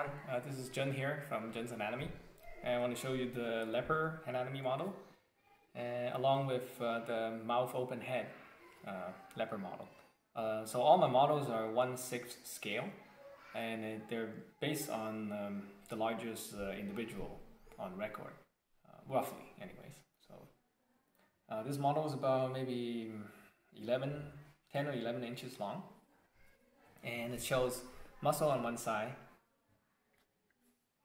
everyone, uh, this is Jun here from Jun's Anatomy. I want to show you the leopard anatomy model uh, along with uh, the mouth open head uh, leopard model. Uh, so all my models are 1 6 scale and they're based on um, the largest uh, individual on record, roughly anyways. So this model is about maybe 11, 10 or 11 inches long and it shows muscle on one side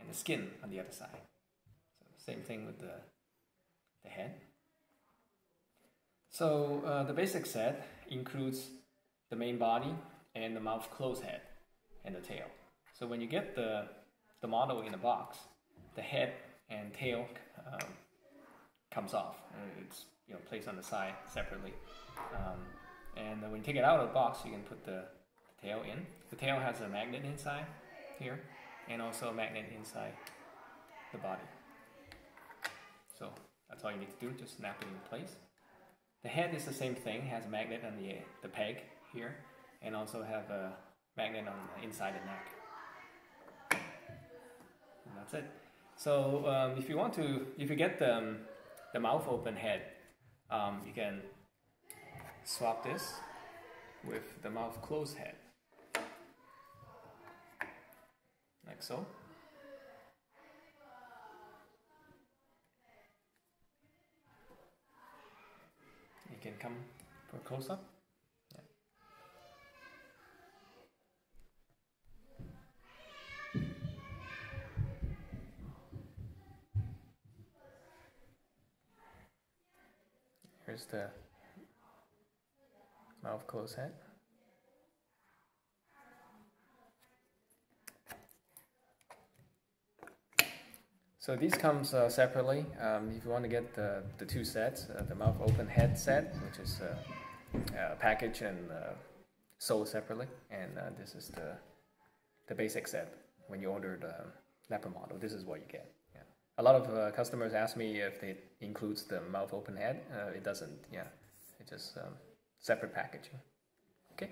and the skin on the other side. So same thing with the, the head. So uh, the basic set includes the main body and the mouth closed head and the tail. So when you get the, the model in the box, the head and tail um, comes off. It's you know placed on the side separately. Um, and when you take it out of the box, you can put the tail in. The tail has a magnet inside here and also a magnet inside the body. So that's all you need to do, just snap it in place. The head is the same thing, has a magnet on the, the peg here and also have a magnet on the inside the neck. And that's it. So um, if you want to, if you get the, um, the mouth open head, um, you can swap this with the mouth closed head. Like so. You can come for a close-up. Yeah. Here's the mouth close head. So these comes uh, separately. Um, if you want to get the, the two sets, uh, the mouth open head set, which is uh, uh package and uh, sold separately, and uh, this is the the basic set. When you order the leopard model, this is what you get. Yeah. A lot of customers ask me if it includes the mouth open head. it doesn't. Yeah, it's just um, separate packaging. Okay.